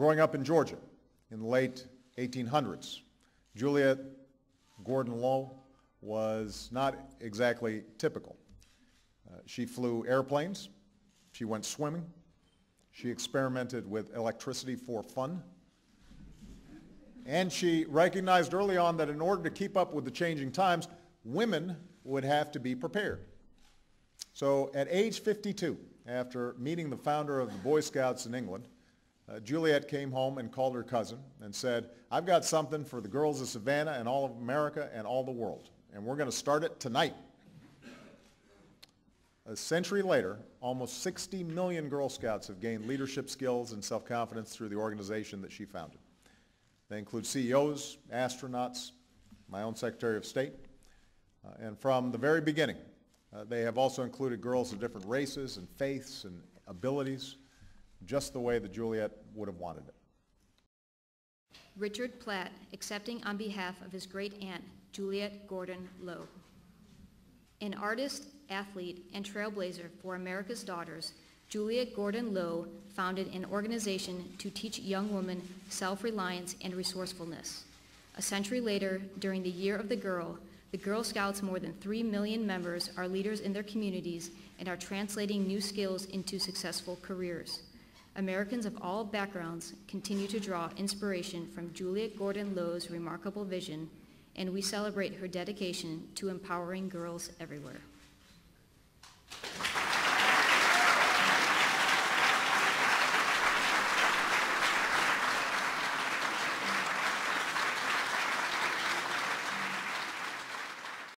Growing up in Georgia in the late 1800s, Juliette Gordon Low was not exactly typical. Uh, she flew airplanes, she went swimming, she experimented with electricity for fun, and she recognized early on that in order to keep up with the changing times, women would have to be prepared. So at age 52, after meeting the founder of the Boy Scouts in England, uh, Juliette came home and called her cousin and said, I've got something for the girls of Savannah and all of America and all the world, and we're going to start it tonight. A century later, almost 60 million Girl Scouts have gained leadership skills and self-confidence through the organization that she founded. They include CEOs, astronauts, my own Secretary of State, uh, and from the very beginning, uh, they have also included girls of different races and faiths and abilities, just the way that Juliette would have wanted it. Richard Platt, accepting on behalf of his great aunt, Juliette Gordon Low. An artist, athlete, and trailblazer for America's Daughters, Juliette Gordon Low founded an organization to teach young women self-reliance and resourcefulness. A century later, during the Year of the Girl, the Girl Scouts' more than 3 million members are leaders in their communities and are translating new skills into successful careers. Americans of all backgrounds continue to draw inspiration from Juliette Gordon Low's remarkable vision, and we celebrate her dedication to empowering girls everywhere.